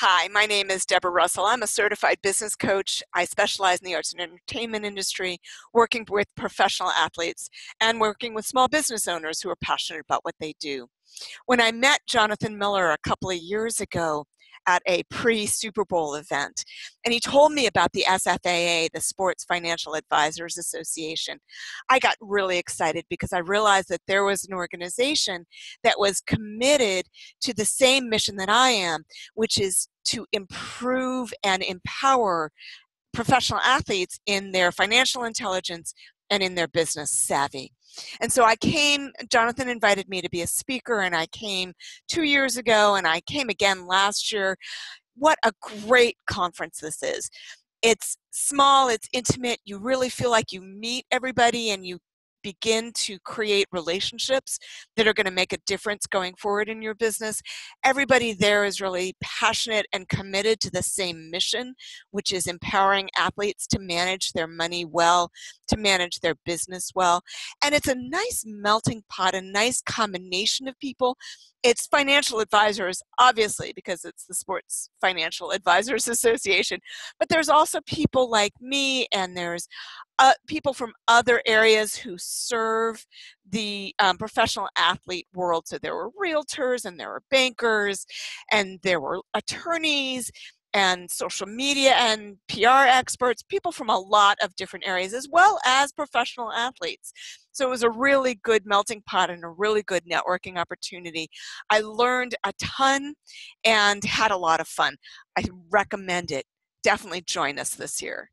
Hi, my name is Debra Russell. I'm a certified business coach. I specialize in the arts and entertainment industry, working with professional athletes and working with small business owners who are passionate about what they do. When I met Jonathan Miller a couple of years ago, at a pre Super Bowl event. And he told me about the SFAA, the Sports Financial Advisors Association. I got really excited because I realized that there was an organization that was committed to the same mission that I am, which is to improve and empower professional athletes in their financial intelligence and in their business savvy. And so I came, Jonathan invited me to be a speaker, and I came two years ago, and I came again last year. What a great conference this is! It's small, it's intimate, you really feel like you meet everybody and you begin to create relationships that are going to make a difference going forward in your business. Everybody there is really passionate and committed to the same mission, which is empowering athletes to manage their money well, to manage their business well. And it's a nice melting pot, a nice combination of people it's financial advisors, obviously, because it's the Sports Financial Advisors Association, but there's also people like me, and there's uh, people from other areas who serve the um, professional athlete world. So there were realtors, and there were bankers, and there were attorneys, and social media and PR experts, people from a lot of different areas, as well as professional athletes. So it was a really good melting pot and a really good networking opportunity. I learned a ton and had a lot of fun. I recommend it. Definitely join us this year.